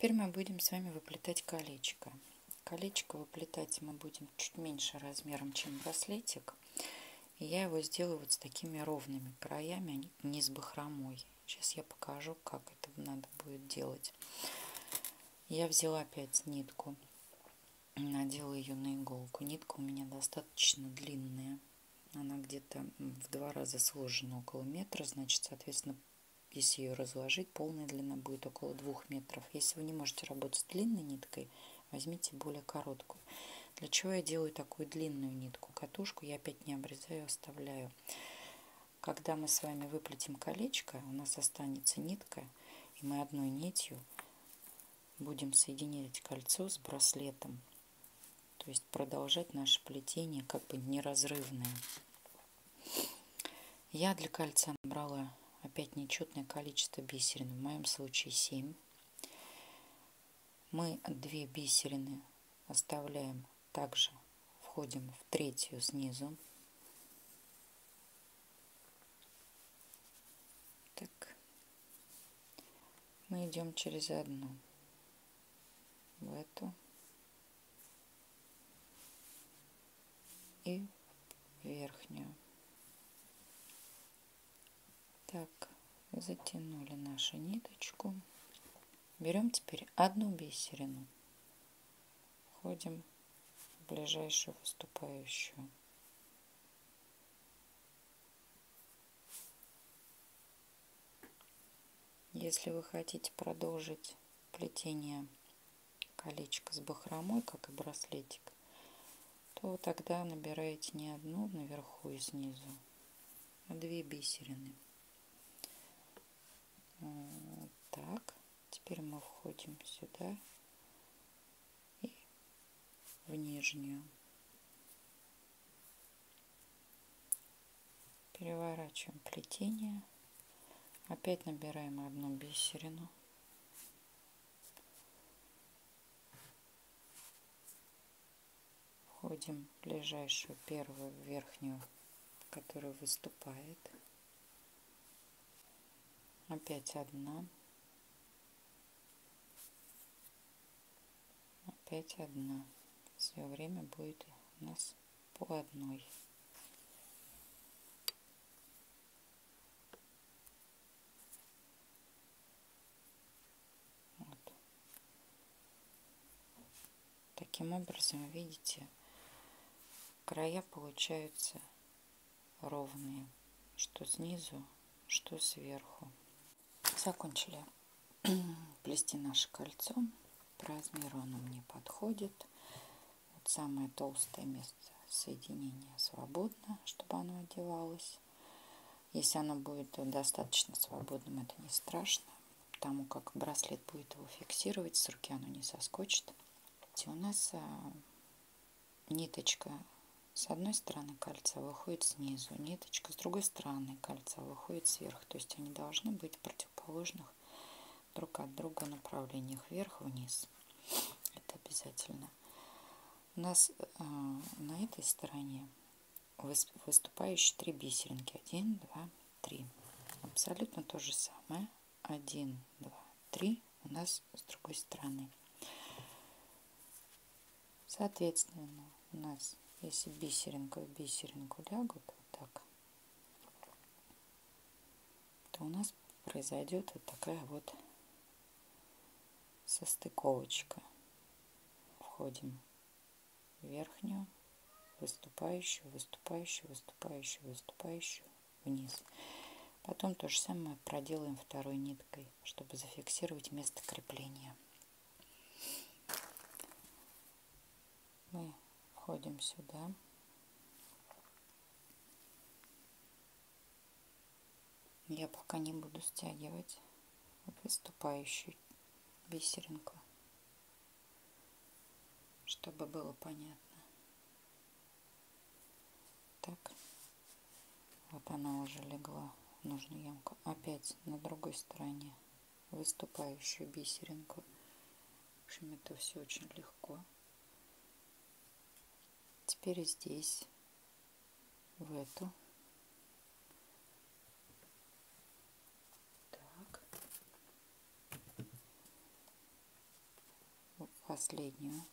Теперь мы будем с вами выплетать колечко. Колечко выплетать мы будем чуть меньше размером, чем браслетик. И я его сделаю вот с такими ровными краями, не с бахромой. Сейчас я покажу, как это надо будет делать. Я взяла опять нитку, надела ее на иголку. Нитка у меня достаточно длинная. Она где-то в два раза сложена около метра, значит, соответственно, если ее разложить, полная длина будет около двух метров. Если вы не можете работать с длинной ниткой, возьмите более короткую. Для чего я делаю такую длинную нитку? Катушку я опять не обрезаю, оставляю. Когда мы с вами выплетим колечко, у нас останется нитка, и мы одной нитью будем соединять кольцо с браслетом. То есть продолжать наше плетение как бы неразрывное. Я для кольца набрала опять нечетное количество бисерин, в моем случае 7. Мы две бисерины оставляем также, входим в третью снизу. Так, мы идем через одну в эту и верхнюю. Так, затянули нашу ниточку. Берем теперь одну бисерину. Входим в ближайшую выступающую. Если вы хотите продолжить плетение колечка с бахромой, как и браслетик, то тогда набираете не одну наверху и снизу, а две бисерины. Так, теперь мы входим сюда и в нижнюю. Переворачиваем плетение. Опять набираем одну бисерину. Входим в ближайшую первую верхнюю, которая выступает опять одна. Опять одна. Все время будет у нас по одной. Вот. таким образом видите края получаются ровные. Что снизу что сверху Закончили плести наше кольцо. По размеру оно мне подходит. Вот самое толстое место соединения свободно, чтобы оно одевалось. Если оно будет достаточно свободным, это не страшно, потому как браслет будет его фиксировать, с руки оно не соскочит. У нас а, ниточка с одной стороны кольца выходит снизу, ниточка с другой стороны кольца выходит сверху. То есть они должны быть в противоположных друг от друга направлениях, вверх-вниз. Это обязательно. У нас э, на этой стороне выступающие три бисеринки. Один, два, три. Абсолютно то же самое. Один, два, три у нас с другой стороны. Соответственно, у нас если бисеринка бисеринку лягут вот так, то у нас произойдет вот такая вот состыковочка. Входим в верхнюю, выступающую, выступающую, выступающую, выступающую вниз. Потом то же самое проделаем второй ниткой, чтобы зафиксировать место крепления. Мы входим сюда. Я пока не буду стягивать выступающую бисеринку, чтобы было понятно. Так, вот она уже легла в нужную ямку. Опять на другой стороне выступающую бисеринку. В общем, это все очень легко теперь здесь, в эту. Так. последнюю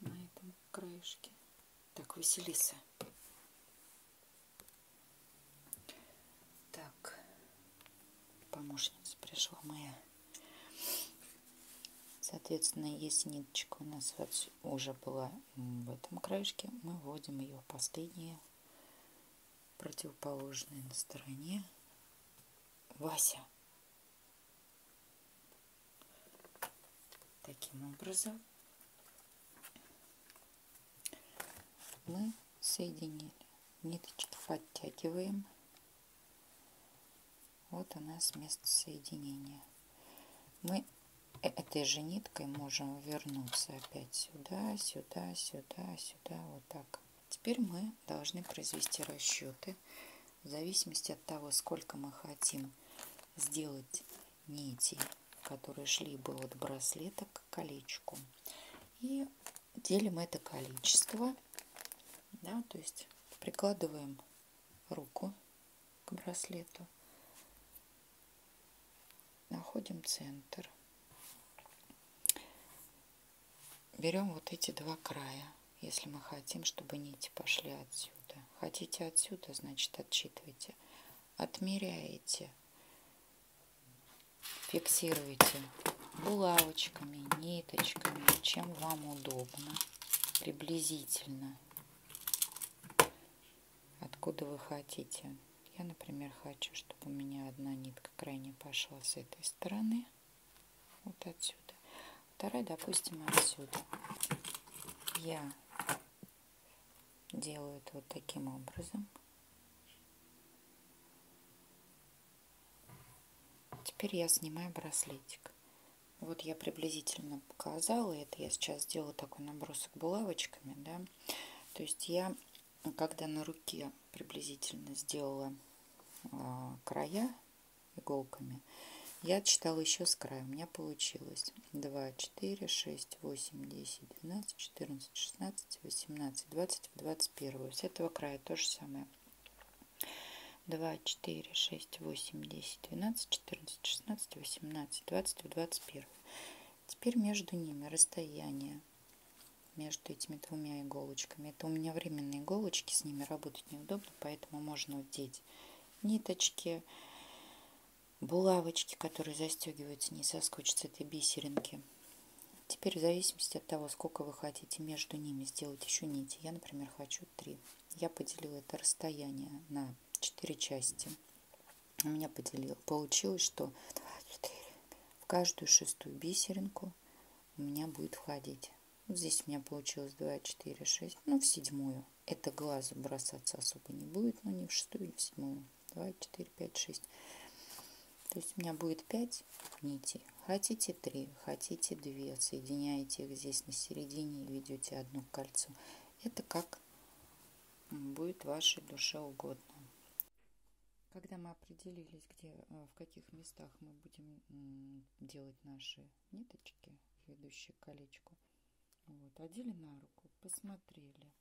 на этом краешке. Так, Василиса. Так, помощница пришла моя. Соответственно, если ниточка у нас уже была в этом краешке, мы вводим ее в последние противоположные на стороне. Вася. Таким образом мы соединили. Ниточки подтягиваем. Вот у нас место соединения. Мы этой же ниткой можем вернуться опять сюда, сюда, сюда, сюда, вот так. Теперь мы должны произвести расчеты в зависимости от того, сколько мы хотим сделать нити, которые шли бы от браслета к колечку. И делим это количество, да, то есть прикладываем руку к браслету, находим центр – берем вот эти два края, если мы хотим, чтобы нити пошли отсюда. Хотите отсюда, значит отчитывайте. Отмеряете, фиксируете булавочками, ниточками, чем вам удобно, приблизительно, откуда вы хотите. Я, например, хочу, чтобы у меня одна нитка крайне пошла с этой стороны, вот отсюда вторая, допустим, отсюда. Я делаю это вот таким образом. Теперь я снимаю браслетик. Вот я приблизительно показала это. Я сейчас сделаю такой набросок булавочками, да. То есть я, когда на руке приблизительно сделала э, края иголками, я отсчитала еще с края. У меня получилось 2, 4, 6, 8, 10, 12, 14, 16, 18, 20, 21. С этого края то же самое. 2, 4, 6, 8, 10, 12, 14, 16, 18, 20, 21. Теперь между ними расстояние между этими двумя иголочками. Это у меня временные иголочки, с ними работать неудобно, поэтому можно вдеть ниточки, булавочки, которые застегиваются не соскочат с этой бисеринки. Теперь в зависимости от того, сколько вы хотите между ними сделать еще нити, я, например, хочу 3. Я поделила это расстояние на 4 части. У меня поделил, получилось, что 2, 4, в каждую шестую бисеринку у меня будет входить. Вот здесь у меня получилось 2, 4, 6, ну в седьмую. Это глазу бросаться особо не будет, но не в шестую, не в седьмую. 2, 4, 5, 6. То есть у меня будет 5 нитей. Хотите 3, хотите 2. Соединяете их здесь на середине и ведете одно кольцо. Это как будет вашей душе угодно. Когда мы определились, где, э, в каких местах мы будем делать наши ниточки, ведущие к колечку, вот, одели на руку, посмотрели,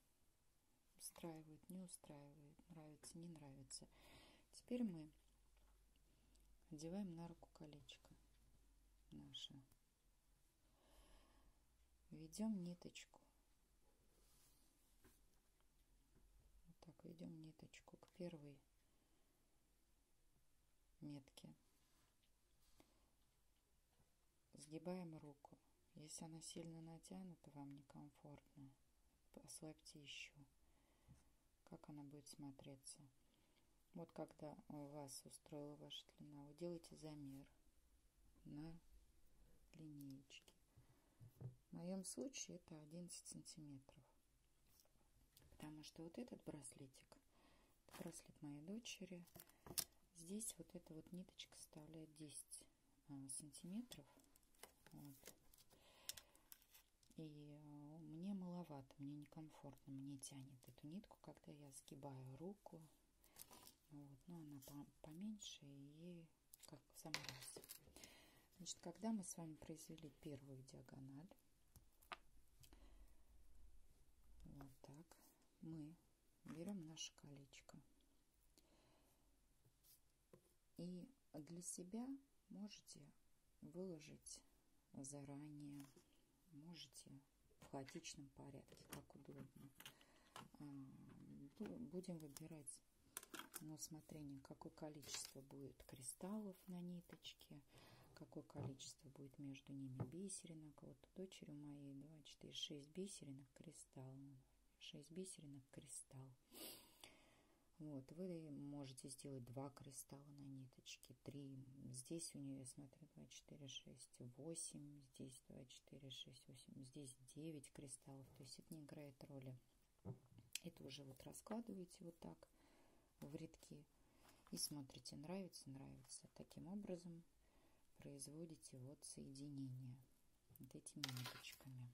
устраивает, не устраивает, нравится, не нравится. Теперь мы Одеваем на руку колечко наше. Ведем ниточку. Вот так ведем ниточку к первой метке. Сгибаем руку. Если она сильно натянута, вам некомфортно, ослабьте еще. Как она будет смотреться. Вот когда у вас устроила ваша длина, вы делаете замер на линеечке. В моем случае это 11 сантиметров. Потому что вот этот браслетик, это браслет моей дочери, здесь вот эта вот ниточка составляет 10 а, сантиметров. Вот. И а, мне маловато, мне некомфортно, мне тянет эту нитку, когда я сгибаю руку вот, но она поменьше и как в самый раз. Значит, когда мы с вами произвели первую диагональ, вот так, мы берем наше колечко и для себя можете выложить заранее. Можете в хаотичном порядке, как удобно. А, будем выбирать на усмотрение, какое количество будет кристаллов на ниточке, какое количество будет между ними бисеринок. Вот у дочери моей 2, 4, 6 бисеринок, кристалл. 6 бисеринок, кристалл. Вот, вы можете сделать два кристалла на ниточке, три. Здесь у нее, я смотрю, 2, 4, 6, 8. Здесь 2, 4, 6, 8. Здесь 9 кристаллов. То есть это не играет роли. Это уже вот раскладываете вот так в рядки и смотрите, нравится, нравится. Таким образом производите вот соединение вот этими ниточками.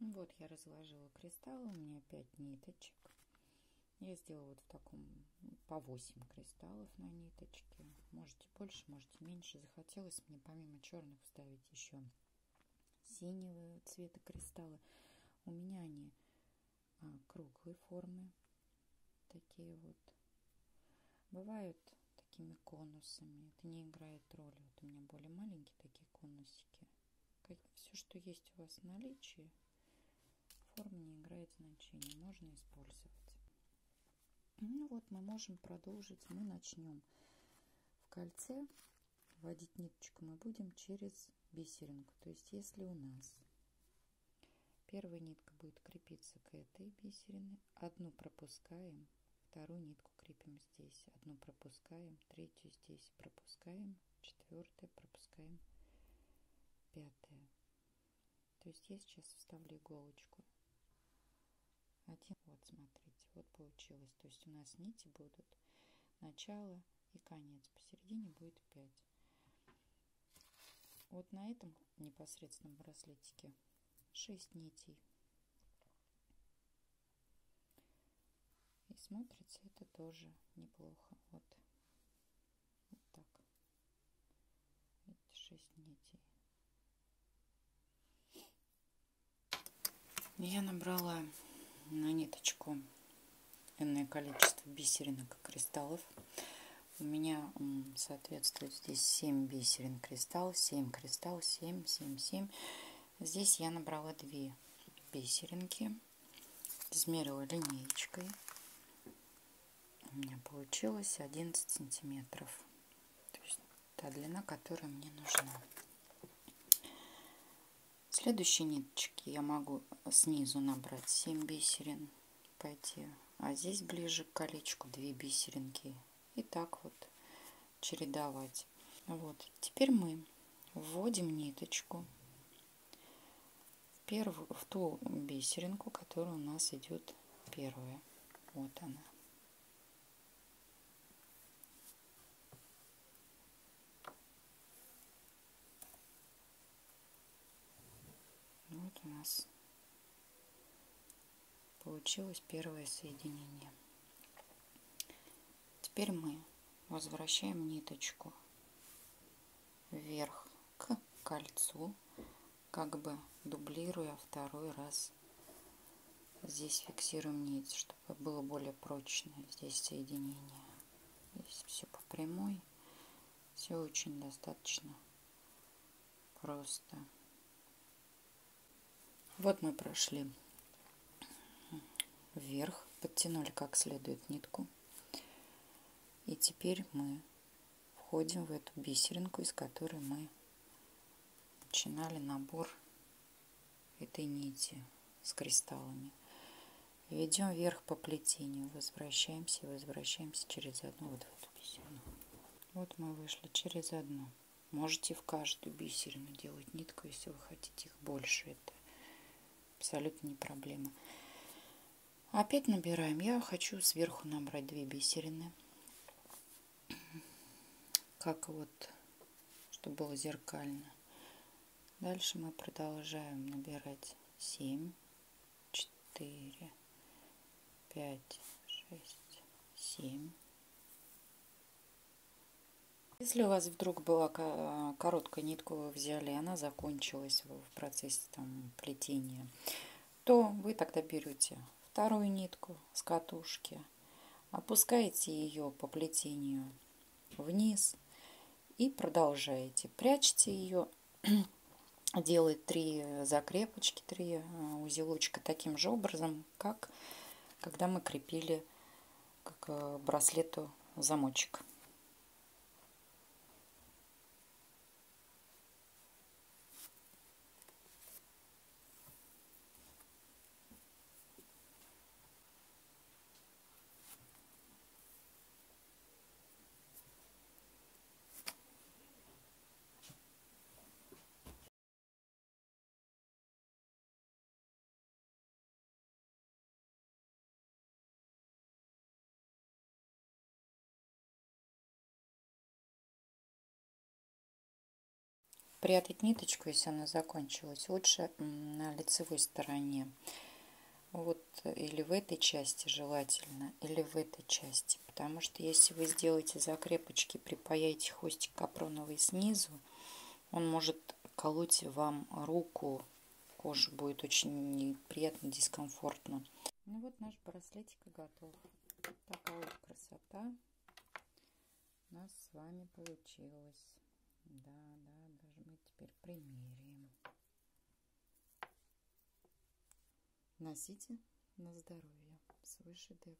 Вот я разложила кристаллы, у меня 5 ниточек. Я сделала вот в таком по 8 кристаллов на ниточке. Можете больше, можете меньше. Захотелось мне помимо черных вставить еще синего цвета кристаллы. У меня они круглой формы. Такие вот. Бывают такими конусами. Это не играет роли. Вот у меня более маленькие такие конусики. Все, что есть у вас в наличии, форма не играет значения. Можно использовать. Ну вот мы можем продолжить. Мы начнем в кольце вводить ниточку мы будем через бисеринку. То есть если у нас первая нитка будет крепиться к этой бисерине, одну пропускаем, вторую нитку крепим здесь, одну пропускаем, третью здесь пропускаем, четвертая пропускаем, пятая. То есть я сейчас вставлю иголочку. Один, вот смотрите, вот получилось. То есть у нас нити будут начало и конец. Посередине будет 5. Вот на этом непосредственном браслетике 6 нитей. И смотрится это тоже неплохо. Вот, вот так. Эти 6 нитей. Я набрала на ниточку энное количество бисеринок и кристаллов. У меня соответствует здесь 7 бисерин кристалл, 7 кристалл, 7, 7, 7. Здесь я набрала 2 бисеринки, измерила линеечкой. У меня получилось 11 сантиметров. То есть та длина, которая мне нужна. Следующие ниточки я могу снизу набрать 7 бисерин, пойти, а здесь ближе к колечку 2 бисеринки и так вот чередовать. Вот. Теперь мы вводим ниточку первую, в ту бисеринку, которая у нас идет первая. Вот она. Вот у нас получилось первое соединение. Теперь мы возвращаем ниточку вверх к кольцу, как бы дублируя второй раз. Здесь фиксируем нить, чтобы было более прочное здесь соединение. Здесь все по прямой, все очень достаточно просто. Вот мы прошли вверх, подтянули как следует нитку. И теперь мы входим в эту бисеринку, из которой мы начинали набор этой нити с кристаллами. Ведем вверх по плетению, возвращаемся, возвращаемся через одну вот в эту бисерину. Вот мы вышли через одну. Можете в каждую бисерину делать нитку, если вы хотите их больше. Это абсолютно не проблема. Опять набираем. Я хочу сверху набрать две бисерины как вот, чтобы было зеркально. Дальше мы продолжаем набирать 7, 4, 5, 6, 7. Если у вас вдруг была короткая нитка, вы взяли, и она закончилась в процессе там, плетения, то вы тогда берете вторую нитку с катушки, опускаете ее по плетению вниз И продолжаете. Прячьте ее, делает три закрепочки, три узелочка таким же образом, как когда мы крепили к браслету замочек. Прятать ниточку, если она закончилась, лучше на лицевой стороне. Вот или в этой части желательно, или в этой части. Потому что если вы сделаете закрепочки, припаяете хвостик капроновый снизу, он может колоть вам руку, кожа будет очень неприятно, дискомфортно. Ну вот наш браслетик готов. Такая вот красота у нас с вами получилась. Да, да, теперь примерим. Носите на здоровье свой шедевр.